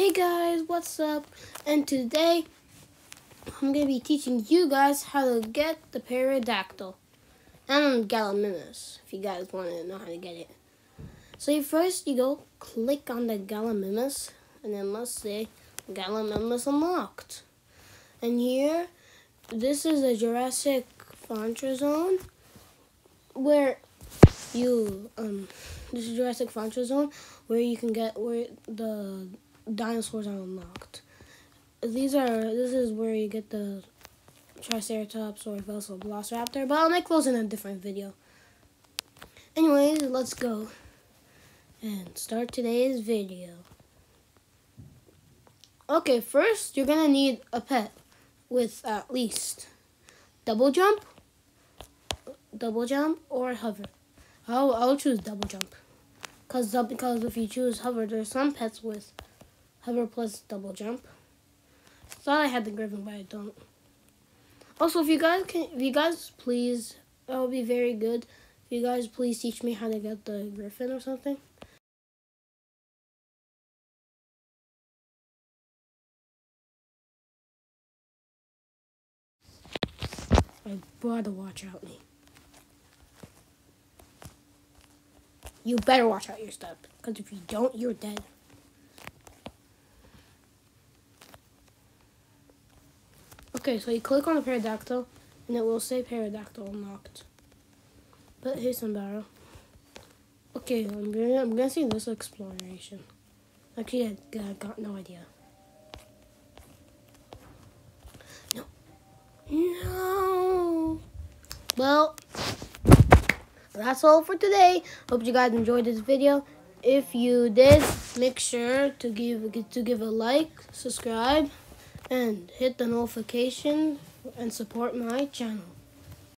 Hey guys, what's up? And today I'm going to be teaching you guys how to get the pterodactyl and Gallimimus, if you guys want to know how to get it. So you first you go click on the Gallimimus and then let's say Gallimimus unlocked. And here, this is a Jurassic Fauna Zone where you um this is Jurassic Fauna Zone where you can get where the dinosaurs are unlocked. These are this is where you get the Triceratops or Velociraptor, but I'll make those in a different video. Anyways, let's go and start today's video. Okay, first you're gonna need a pet with at least double jump, double jump, or hover. I'll, I'll choose double jump. Cause, because if you choose hover, there's some pets with hover plus double jump. Thought I had the griffin, but I don't. Also, if you guys can, if you guys please, that would be very good. If you guys please teach me how to get the griffin or something. I better watch out me. You better watch out your step, because if you don't, you're dead. Okay, so you click on the pterodactyl, and it will say pterodactyl unlocked. But here's some barrel. Okay, I'm gonna I'm see this exploration. Actually, I, I got no idea. No. No. Well, that's all for today. Hope you guys enjoyed this video. If you did, make sure to give to give a like, subscribe, and hit the notification and support my channel.